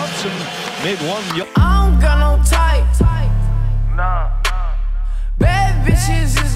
ups and made one. I don't got no type. Nah. Bad bitches is